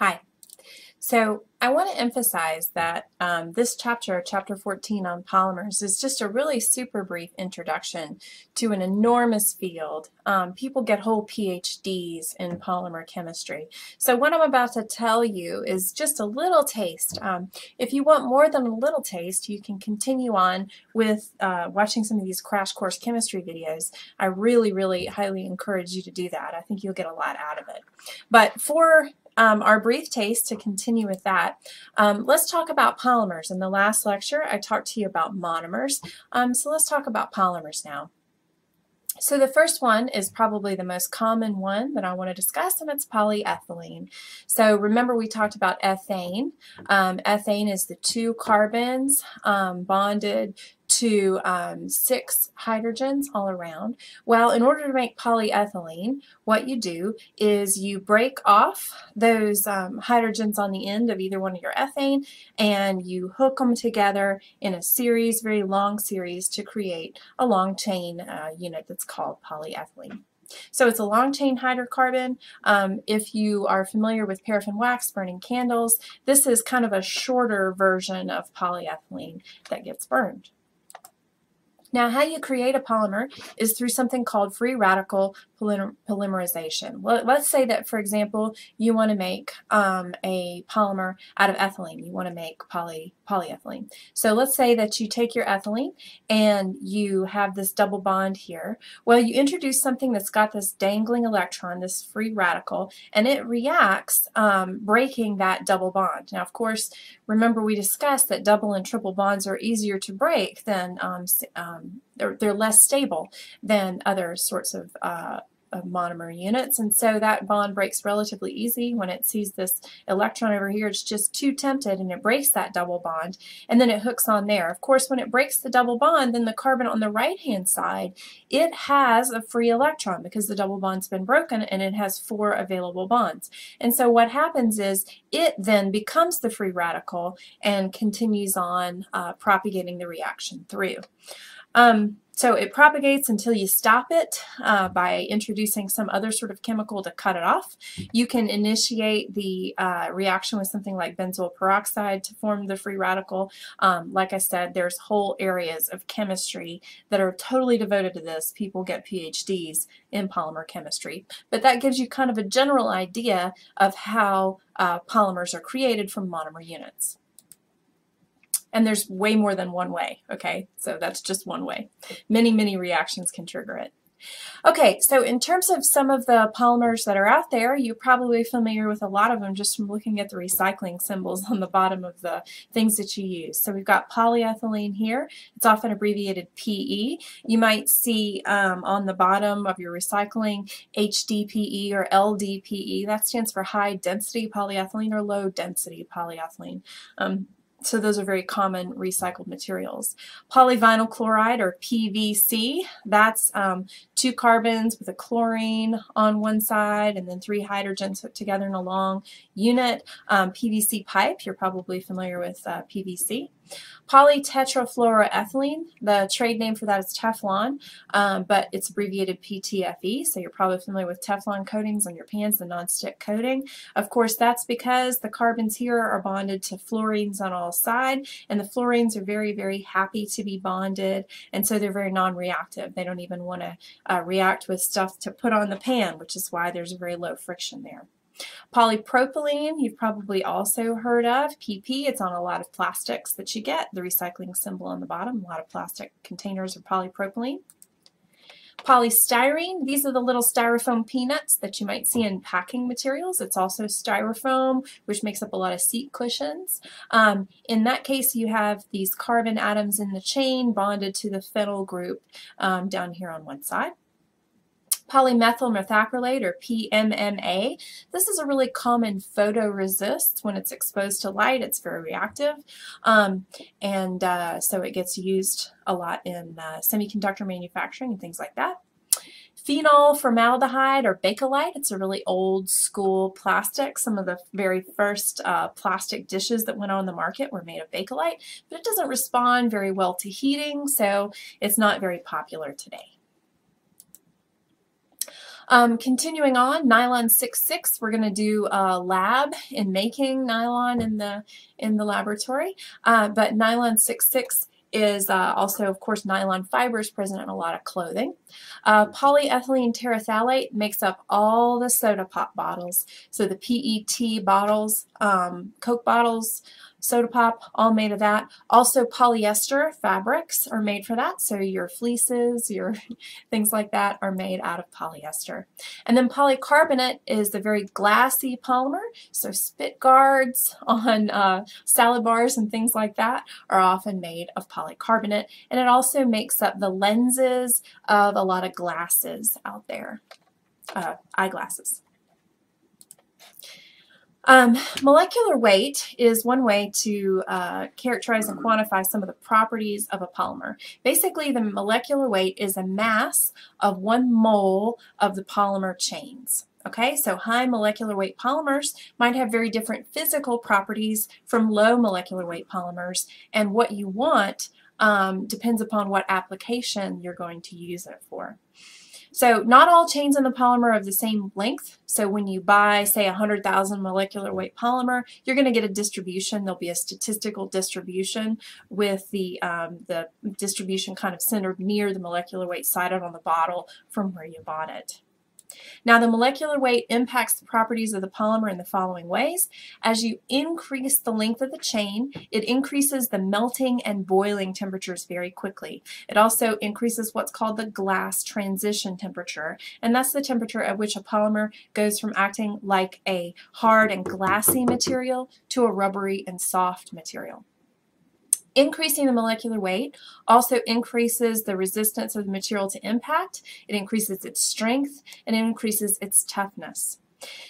Hi. So I want to emphasize that um, this chapter, chapter 14 on polymers, is just a really super brief introduction to an enormous field. Um, people get whole PhDs in polymer chemistry. So what I'm about to tell you is just a little taste. Um, if you want more than a little taste, you can continue on with uh, watching some of these crash course chemistry videos. I really, really highly encourage you to do that. I think you'll get a lot out of it. But for um, our brief taste to continue with that. Um, let's talk about polymers. In the last lecture, I talked to you about monomers. Um, so let's talk about polymers now. So the first one is probably the most common one that I want to discuss, and it's polyethylene. So remember we talked about ethane. Um, ethane is the two carbons um, bonded to um, six hydrogens all around. Well, in order to make polyethylene, what you do is you break off those um, hydrogens on the end of either one of your ethane and you hook them together in a series, very long series, to create a long chain uh, unit that's called polyethylene. So it's a long chain hydrocarbon. Um, if you are familiar with paraffin wax burning candles, this is kind of a shorter version of polyethylene that gets burned. Now, how you create a polymer is through something called free radical polymerization. Well, let's say that, for example, you want to make um, a polymer out of ethylene. You want to make poly polyethylene. So let's say that you take your ethylene and you have this double bond here. Well, you introduce something that's got this dangling electron, this free radical, and it reacts um, breaking that double bond. Now, of course, remember we discussed that double and triple bonds are easier to break than um, um, they're, they're less stable than other sorts of uh, of monomer units. And so that bond breaks relatively easy when it sees this electron over here. It's just too tempted and it breaks that double bond and then it hooks on there. Of course when it breaks the double bond then the carbon on the right hand side it has a free electron because the double bond's been broken and it has four available bonds. And so what happens is it then becomes the free radical and continues on uh, propagating the reaction through um, so it propagates until you stop it uh, by introducing some other sort of chemical to cut it off. You can initiate the uh, reaction with something like benzoyl peroxide to form the free radical. Um, like I said, there's whole areas of chemistry that are totally devoted to this. People get PhDs in polymer chemistry. But that gives you kind of a general idea of how uh, polymers are created from monomer units. And there's way more than one way, okay? So that's just one way. Many, many reactions can trigger it. Okay, so in terms of some of the polymers that are out there, you're probably familiar with a lot of them just from looking at the recycling symbols on the bottom of the things that you use. So we've got polyethylene here. It's often abbreviated PE. You might see um, on the bottom of your recycling HDPE or LDPE. That stands for high density polyethylene or low density polyethylene. Um, so those are very common recycled materials. Polyvinyl chloride or PVC, that's um, two carbons with a chlorine on one side and then three hydrogens hooked together in a long unit. Um, PVC pipe, you're probably familiar with uh, PVC. Polytetrafluoroethylene, the trade name for that is Teflon, um, but it's abbreviated PTFE, so you're probably familiar with Teflon coatings on your pans, the nonstick coating. Of course, that's because the carbons here are bonded to fluorines on all sides, and the fluorines are very, very happy to be bonded, and so they're very non-reactive. They don't even want to uh, react with stuff to put on the pan, which is why there's very low friction there. Polypropylene, you've probably also heard of. PP, it's on a lot of plastics that you get. The recycling symbol on the bottom, a lot of plastic containers are polypropylene. Polystyrene, these are the little styrofoam peanuts that you might see in packing materials. It's also styrofoam, which makes up a lot of seat cushions. Um, in that case, you have these carbon atoms in the chain bonded to the phenyl group um, down here on one side polymethyl methacrylate or PMMA. This is a really common photoresist. When it's exposed to light, it's very reactive. Um, and uh, so it gets used a lot in uh, semiconductor manufacturing and things like that. Phenol formaldehyde or Bakelite, it's a really old school plastic. Some of the very first uh, plastic dishes that went on the market were made of Bakelite, but it doesn't respond very well to heating, so it's not very popular today. Um, continuing on, nylon 6,6, we're going to do a lab in making nylon in the in the laboratory. Uh, but nylon 6,6 is uh, also, of course, nylon fibers present in a lot of clothing. Uh, polyethylene terephthalate makes up all the soda pop bottles. So the PET bottles, um, Coke bottles, soda pop, all made of that. Also polyester fabrics are made for that. So your fleeces, your things like that are made out of polyester. And then polycarbonate is a very glassy polymer. So spit guards on uh, salad bars and things like that are often made of polycarbonate. And it also makes up the lenses of a lot of glasses out there, uh, eyeglasses. Um, molecular weight is one way to uh, characterize and quantify some of the properties of a polymer. Basically, the molecular weight is a mass of one mole of the polymer chains. Okay, so high molecular weight polymers might have very different physical properties from low molecular weight polymers, and what you want um, depends upon what application you're going to use it for. So not all chains in the polymer are of the same length. So when you buy, say, a 100,000 molecular weight polymer, you're going to get a distribution. There'll be a statistical distribution with the, um, the distribution kind of centered near the molecular weight cited on the bottle from where you bought it. Now the molecular weight impacts the properties of the polymer in the following ways. As you increase the length of the chain, it increases the melting and boiling temperatures very quickly. It also increases what's called the glass transition temperature, and that's the temperature at which a polymer goes from acting like a hard and glassy material to a rubbery and soft material. Increasing the molecular weight also increases the resistance of the material to impact, it increases its strength, and it increases its toughness.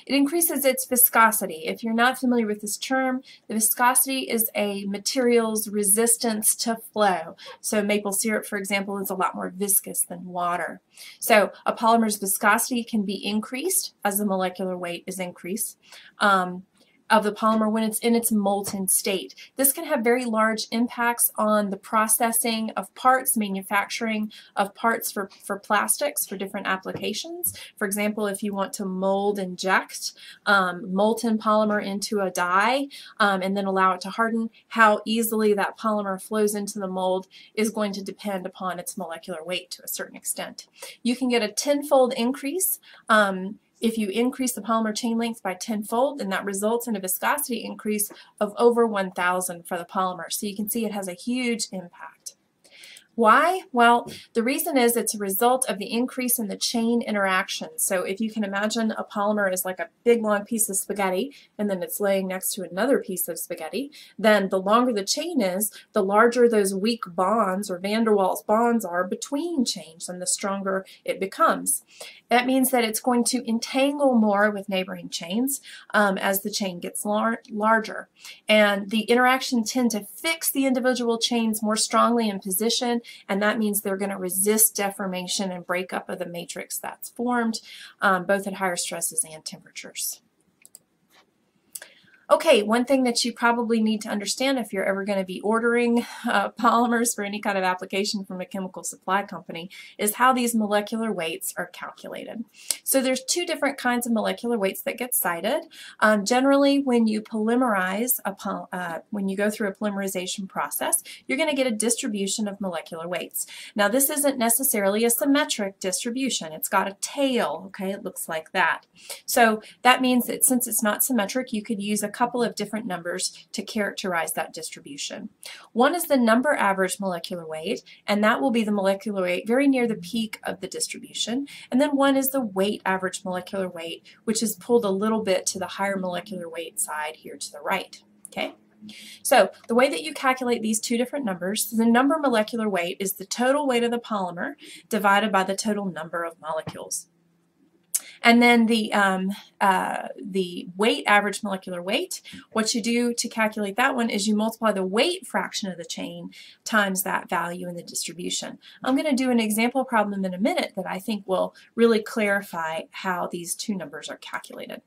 It increases its viscosity. If you're not familiar with this term, the viscosity is a material's resistance to flow. So maple syrup, for example, is a lot more viscous than water. So a polymer's viscosity can be increased as the molecular weight is increased. Um, of the polymer when it's in its molten state. This can have very large impacts on the processing of parts, manufacturing of parts for, for plastics for different applications. For example, if you want to mold inject um, molten polymer into a die um, and then allow it to harden, how easily that polymer flows into the mold is going to depend upon its molecular weight to a certain extent. You can get a tenfold increase um, if you increase the polymer chain length by tenfold, then that results in a viscosity increase of over 1,000 for the polymer. So you can see it has a huge impact. Why? Well, the reason is it's a result of the increase in the chain interaction. So if you can imagine a polymer is like a big long piece of spaghetti and then it's laying next to another piece of spaghetti, then the longer the chain is, the larger those weak bonds or van der Waals bonds are between chains and the stronger it becomes. That means that it's going to entangle more with neighboring chains um, as the chain gets lar larger. And the interaction tend to fix the individual chains more strongly in position, and that means they're going to resist deformation and breakup of the matrix that's formed, um, both at higher stresses and temperatures. Okay, one thing that you probably need to understand if you're ever going to be ordering uh, polymers for any kind of application from a chemical supply company is how these molecular weights are calculated. So there's two different kinds of molecular weights that get cited. Um, generally, when you polymerize, uh, when you go through a polymerization process, you're going to get a distribution of molecular weights. Now this isn't necessarily a symmetric distribution. It's got a tail, okay? It looks like that. So that means that since it's not symmetric, you could use a couple of different numbers to characterize that distribution. One is the number average molecular weight, and that will be the molecular weight very near the peak of the distribution. And then one is the weight average molecular weight, which is pulled a little bit to the higher molecular weight side here to the right. Okay. So the way that you calculate these two different numbers, the number molecular weight is the total weight of the polymer divided by the total number of molecules. And then the, um, uh, the weight, average molecular weight, what you do to calculate that one is you multiply the weight fraction of the chain times that value in the distribution. I'm going to do an example problem in a minute that I think will really clarify how these two numbers are calculated.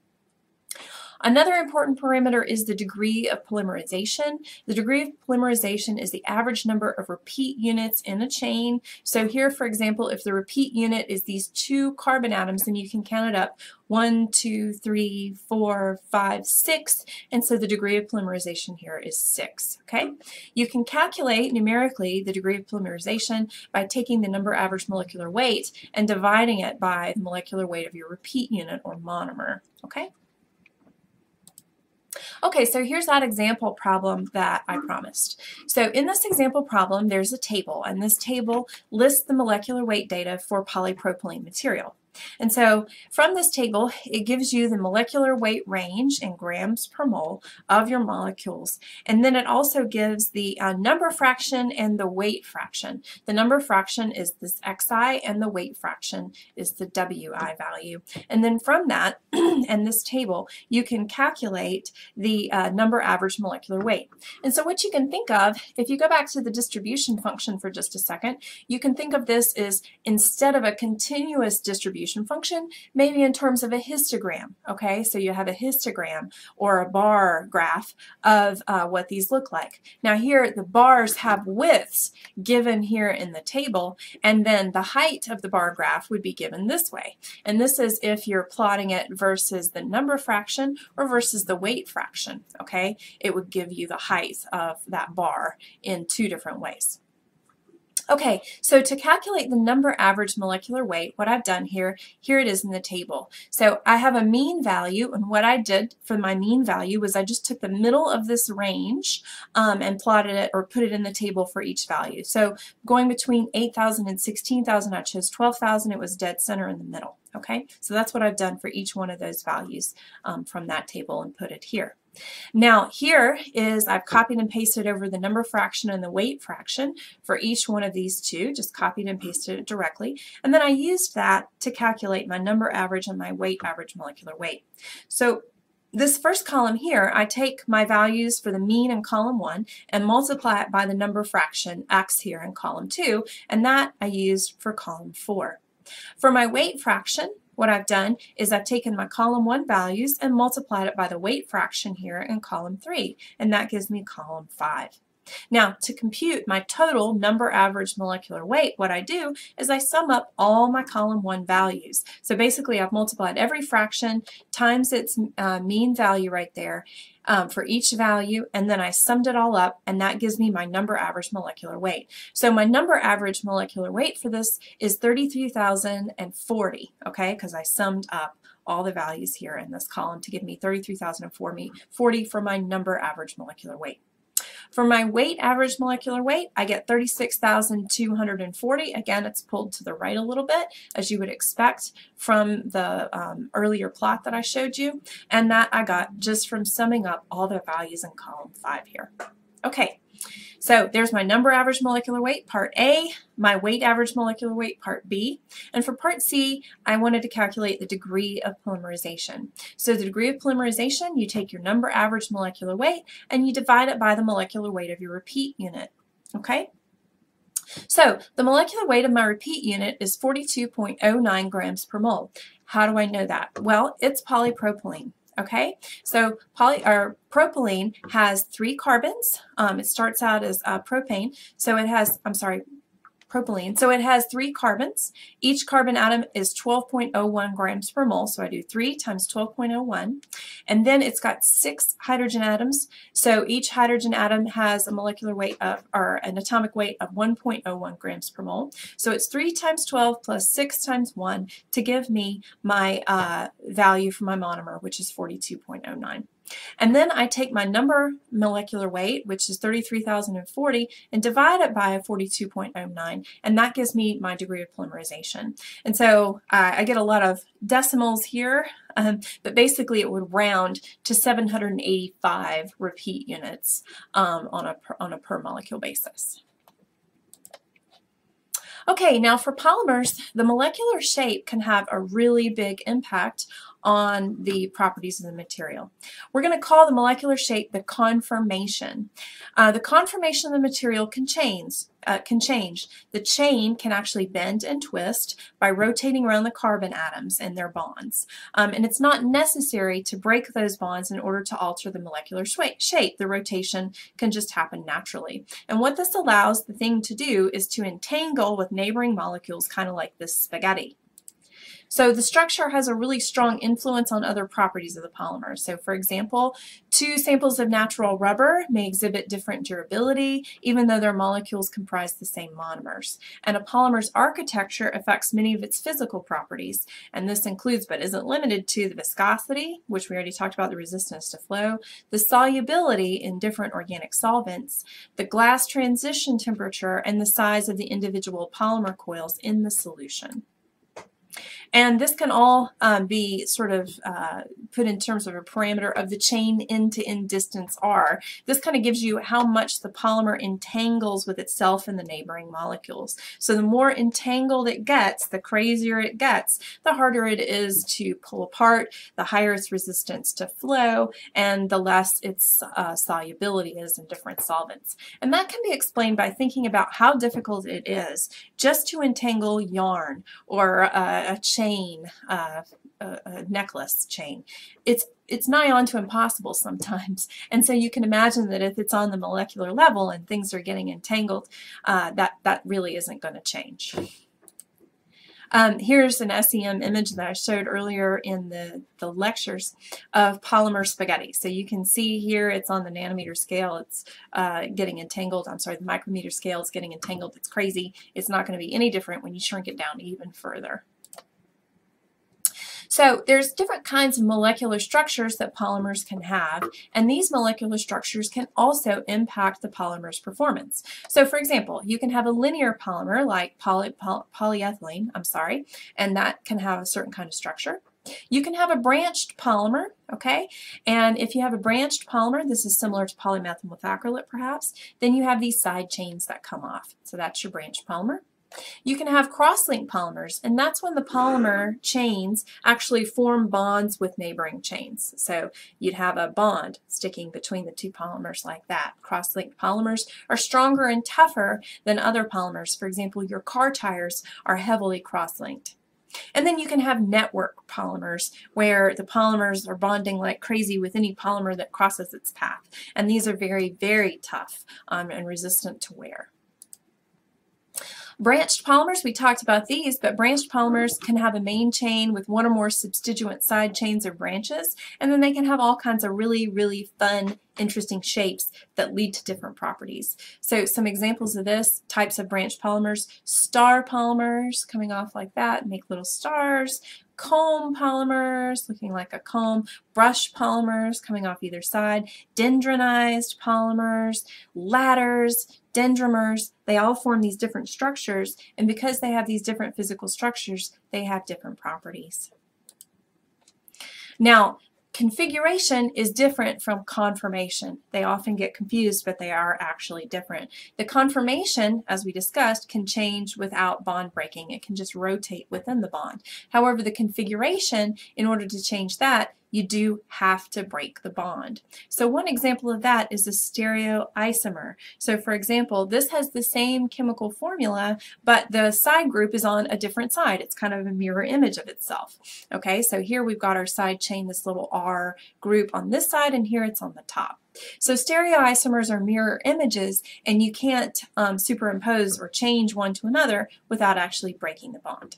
Another important parameter is the degree of polymerization. The degree of polymerization is the average number of repeat units in a chain. So here, for example, if the repeat unit is these two carbon atoms, then you can count it up one, two, three, four, five, six, and so the degree of polymerization here is six, okay? You can calculate numerically the degree of polymerization by taking the number average molecular weight and dividing it by the molecular weight of your repeat unit or monomer, okay? Okay, so here's that example problem that I promised. So in this example problem, there's a table, and this table lists the molecular weight data for polypropylene material. And so from this table, it gives you the molecular weight range in grams per mole of your molecules. And then it also gives the uh, number fraction and the weight fraction. The number fraction is this xi and the weight fraction is the wi value. And then from that and this table, you can calculate the uh, number average molecular weight. And so what you can think of, if you go back to the distribution function for just a second, you can think of this as instead of a continuous distribution distribution function, maybe in terms of a histogram, okay? So you have a histogram or a bar graph of uh, what these look like. Now here, the bars have widths given here in the table, and then the height of the bar graph would be given this way. And this is if you're plotting it versus the number fraction or versus the weight fraction, okay? It would give you the height of that bar in two different ways. Okay, so to calculate the number average molecular weight, what I've done here, here it is in the table. So I have a mean value, and what I did for my mean value was I just took the middle of this range um, and plotted it or put it in the table for each value. So going between 8,000 and 16,000, I chose 12,000. It was dead center in the middle. Okay, so that's what I've done for each one of those values um, from that table and put it here. Now here is, I've copied and pasted over the number fraction and the weight fraction for each one of these two, just copied and pasted it directly, and then I used that to calculate my number average and my weight average molecular weight. So this first column here, I take my values for the mean in column 1 and multiply it by the number fraction x here in column 2, and that I used for column 4. For my weight fraction, what I've done is I've taken my column 1 values and multiplied it by the weight fraction here in column 3, and that gives me column 5. Now, to compute my total number average molecular weight, what I do is I sum up all my column 1 values. So basically, I've multiplied every fraction times its uh, mean value right there um, for each value, and then I summed it all up, and that gives me my number average molecular weight. So my number average molecular weight for this is 33,040, okay, because I summed up all the values here in this column to give me 33,040 for my number average molecular weight. For my weight, average molecular weight, I get 36,240. Again, it's pulled to the right a little bit, as you would expect from the um, earlier plot that I showed you. And that I got just from summing up all the values in column 5 here. Okay, so there's my number average molecular weight, part A, my weight average molecular weight, part B. And for part C, I wanted to calculate the degree of polymerization. So the degree of polymerization, you take your number average molecular weight and you divide it by the molecular weight of your repeat unit. Okay? So the molecular weight of my repeat unit is 42.09 grams per mole. How do I know that? Well, it's polypropylene. Okay, so poly or propylene has three carbons. Um, it starts out as uh, propane, so it has, I'm sorry, propylene. So it has three carbons. Each carbon atom is 12.01 grams per mole. So I do 3 times 12.01. And then it's got six hydrogen atoms. So each hydrogen atom has a molecular weight of, or an atomic weight of 1.01 grams per mole. So it's 3 times 12 plus 6 times 1 to give me my uh, value for my monomer, which is 42.09. And then I take my number molecular weight, which is 33,040, and divide it by 42.09, and that gives me my degree of polymerization. And so uh, I get a lot of decimals here, um, but basically it would round to 785 repeat units um, on, a per, on a per molecule basis. Okay, now for polymers, the molecular shape can have a really big impact on the properties of the material. We're going to call the molecular shape the conformation. Uh, the conformation of the material can change. Uh, can change. The chain can actually bend and twist by rotating around the carbon atoms and their bonds. Um, and it's not necessary to break those bonds in order to alter the molecular shape. The rotation can just happen naturally. And what this allows the thing to do is to entangle with neighboring molecules, kind of like this spaghetti. So the structure has a really strong influence on other properties of the polymer. So for example, two samples of natural rubber may exhibit different durability, even though their molecules comprise the same monomers. And a polymer's architecture affects many of its physical properties, and this includes, but isn't limited to, the viscosity, which we already talked about, the resistance to flow, the solubility in different organic solvents, the glass transition temperature, and the size of the individual polymer coils in the solution. And this can all um, be sort of uh, put in terms of a parameter of the chain end-to-end -end distance R. This kind of gives you how much the polymer entangles with itself and the neighboring molecules. So the more entangled it gets, the crazier it gets, the harder it is to pull apart, the higher its resistance to flow, and the less its uh, solubility is in different solvents. And that can be explained by thinking about how difficult it is just to entangle yarn or uh, a chain chain, uh, a, a, necklace chain, it's it's nigh on to impossible sometimes. And so you can imagine that if it's on the molecular level and things are getting entangled, uh, that, that really isn't going to change. Um, here's an SEM image that I showed earlier in the, the lectures of polymer spaghetti. So you can see here it's on the nanometer scale. It's uh, getting entangled. I'm sorry, the micrometer scale is getting entangled. It's crazy. It's not going to be any different when you shrink it down even further. So there's different kinds of molecular structures that polymers can have, and these molecular structures can also impact the polymer's performance. So for example, you can have a linear polymer like poly, poly, polyethylene, I'm sorry, and that can have a certain kind of structure. You can have a branched polymer, okay? And if you have a branched polymer, this is similar to polymethyl methacrylate perhaps, then you have these side chains that come off. So that's your branched polymer. You can have cross-linked polymers, and that's when the polymer chains actually form bonds with neighboring chains. So you'd have a bond sticking between the two polymers like that. Cross-linked polymers are stronger and tougher than other polymers. For example, your car tires are heavily cross-linked. And then you can have network polymers where the polymers are bonding like crazy with any polymer that crosses its path. And these are very, very tough um, and resistant to wear. Branched polymers, we talked about these, but branched polymers can have a main chain with one or more substituent side chains or branches, and then they can have all kinds of really, really fun, interesting shapes that lead to different properties. So some examples of this, types of branched polymers, star polymers coming off like that, make little stars, comb polymers, looking like a comb, brush polymers coming off either side, dendronized polymers, ladders, dendrimers, they all form these different structures, and because they have these different physical structures, they have different properties. Now, Configuration is different from conformation. They often get confused, but they are actually different. The conformation, as we discussed, can change without bond breaking. It can just rotate within the bond. However, the configuration, in order to change that, you do have to break the bond. So one example of that is a stereoisomer. So for example, this has the same chemical formula, but the side group is on a different side. It's kind of a mirror image of itself. Okay, so here we've got our side chain, this little R group on this side, and here it's on the top. So stereoisomers are mirror images, and you can't um, superimpose or change one to another without actually breaking the bond.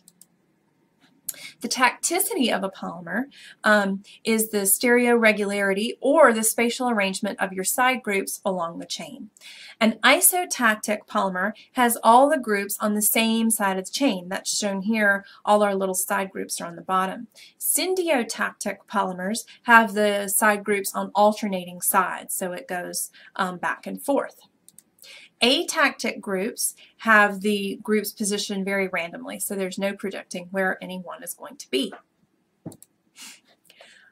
The tacticity of a polymer um, is the stereoregularity or the spatial arrangement of your side groups along the chain. An isotactic polymer has all the groups on the same side of the chain. That's shown here. All our little side groups are on the bottom. Syndiotactic polymers have the side groups on alternating sides, so it goes um, back and forth. Atactic groups have the groups positioned very randomly, so there's no predicting where any one is going to be.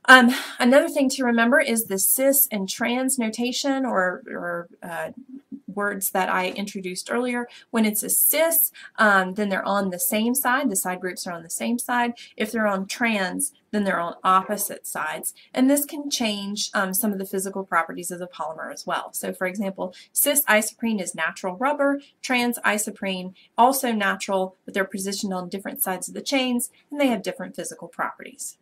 Um, another thing to remember is the cis and trans notation or, or uh, words that I introduced earlier. When it's a cis, um, then they're on the same side. The side groups are on the same side. If they're on trans, then they're on opposite sides. And this can change um, some of the physical properties of the polymer as well. So for example, cis isoprene is natural rubber, trans isoprene also natural, but they're positioned on different sides of the chains and they have different physical properties.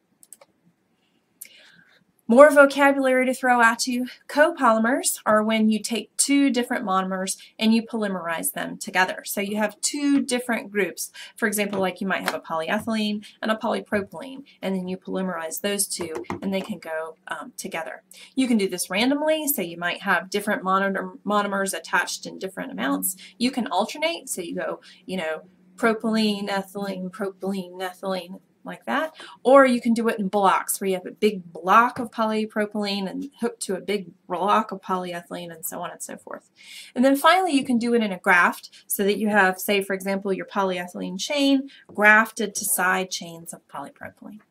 More vocabulary to throw at you. Copolymers are when you take two different monomers and you polymerize them together. So you have two different groups. For example, like you might have a polyethylene and a polypropylene, and then you polymerize those two and they can go um, together. You can do this randomly, so you might have different monomers attached in different amounts. You can alternate, so you go, you know, propylene, ethylene, propylene, ethylene, like that. Or you can do it in blocks where you have a big block of polypropylene and hooked to a big block of polyethylene and so on and so forth. And then finally you can do it in a graft so that you have, say for example, your polyethylene chain grafted to side chains of polypropylene.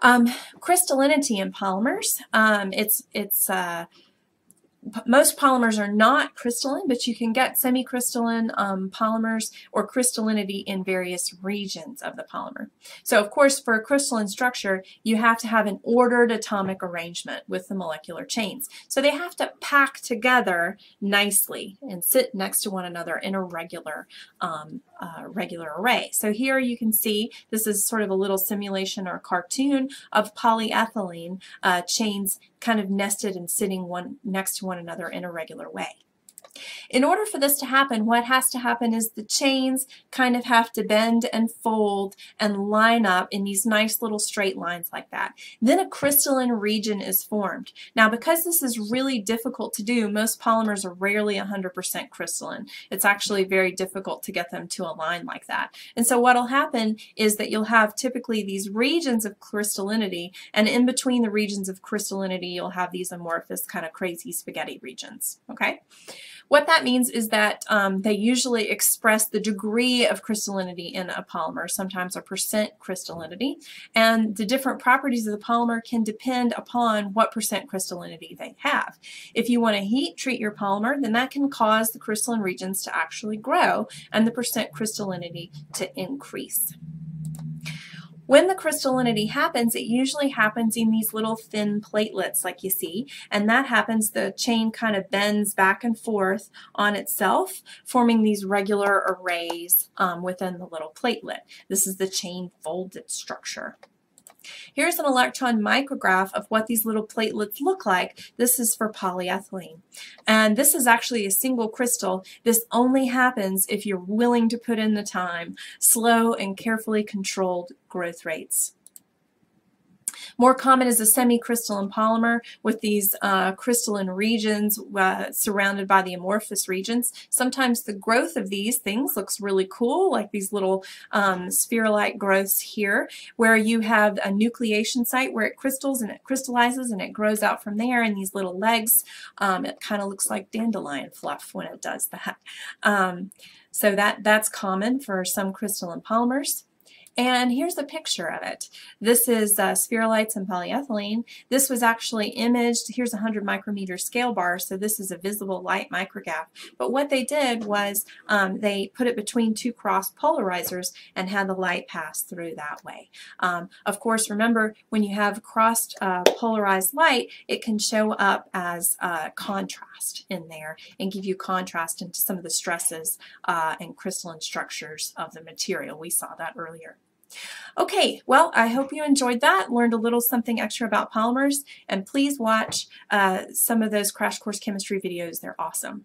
Um, crystallinity in polymers, um, it's, it's uh, most polymers are not crystalline, but you can get semi-crystalline um, polymers or crystallinity in various regions of the polymer. So of course, for a crystalline structure, you have to have an ordered atomic arrangement with the molecular chains. So they have to pack together nicely and sit next to one another in a regular, um, uh, regular array. So here you can see, this is sort of a little simulation or cartoon of polyethylene uh, chains kind of nested and sitting one next to one another in a regular way. In order for this to happen, what has to happen is the chains kind of have to bend and fold and line up in these nice little straight lines like that. Then a crystalline region is formed. Now, because this is really difficult to do, most polymers are rarely 100% crystalline. It's actually very difficult to get them to align like that. And so what will happen is that you'll have typically these regions of crystallinity, and in between the regions of crystallinity, you'll have these amorphous kind of crazy spaghetti regions. Okay? What that means is that um, they usually express the degree of crystallinity in a polymer, sometimes a percent crystallinity, and the different properties of the polymer can depend upon what percent crystallinity they have. If you want to heat treat your polymer, then that can cause the crystalline regions to actually grow and the percent crystallinity to increase. When the crystallinity happens, it usually happens in these little thin platelets like you see, and that happens, the chain kind of bends back and forth on itself, forming these regular arrays um, within the little platelet. This is the chain folded structure. Here's an electron micrograph of what these little platelets look like. This is for polyethylene. And this is actually a single crystal. This only happens if you're willing to put in the time. Slow and carefully controlled growth rates. More common is a semi-crystalline polymer with these uh, crystalline regions uh, surrounded by the amorphous regions. Sometimes the growth of these things looks really cool, like these little um, sphere-like growths here, where you have a nucleation site where it crystals and it crystallizes and it grows out from there and these little legs. Um, it kind of looks like dandelion fluff when it does that. Um, so that, that's common for some crystalline polymers. And here's a picture of it. This is uh, spherulites and polyethylene. This was actually imaged. Here's a 100 micrometer scale bar, so this is a visible light micrograph. But what they did was um, they put it between two cross polarizers and had the light pass through that way. Um, of course, remember, when you have crossed uh, polarized light, it can show up as uh, contrast in there and give you contrast into some of the stresses uh, and crystalline structures of the material. We saw that earlier. Okay, well, I hope you enjoyed that, learned a little something extra about polymers, and please watch uh, some of those Crash Course Chemistry videos. They're awesome.